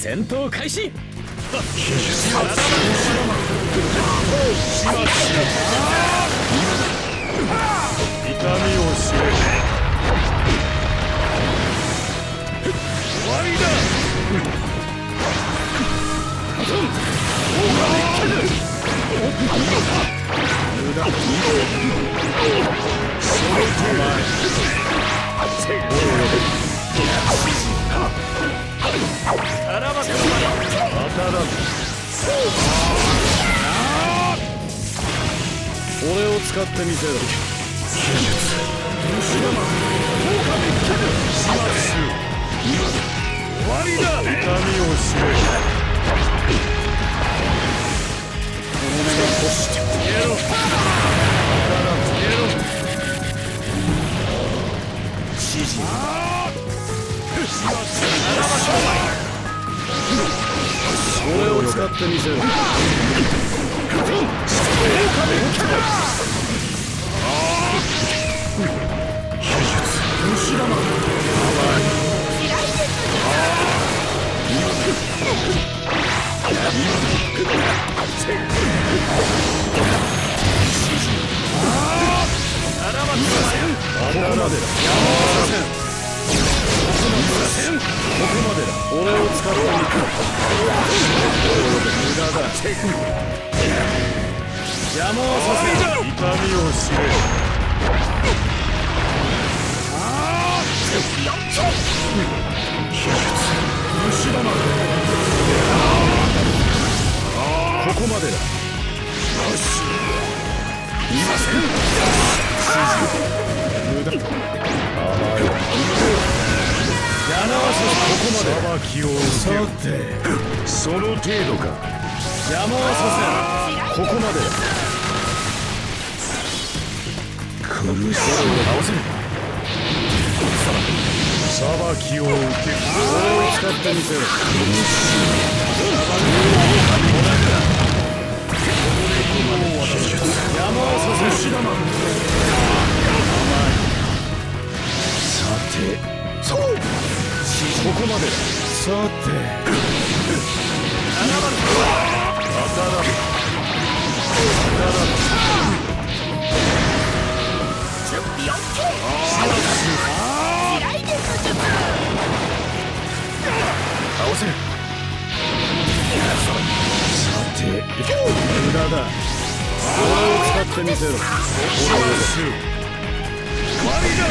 戦闘開始。終わりだ。あらばせ当たらず俺を使ってみせろ痛みを知れこの目が欲し消えろだから消えろ指示俺を使ってみせろここまでだ。ここまでだ俺を邪魔をさせ痛みを知れ。ここまでだいませんここまで裁きをさてその程度か。邪魔はさせんここまで苦しさを倒せる裁きを受け俺を使ってみせろ苦しい。山をさせしだまさてここまでださて当たらん当たらん準備 OK 地雷伝の術倒せさて無駄だ俺を使ってみせろ終わりだ。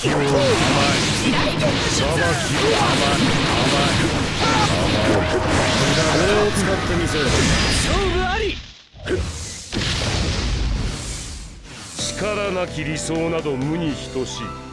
きを甘い裁きを甘い甘い俺を使ってみせる勝負あり力なき理想など無に等しい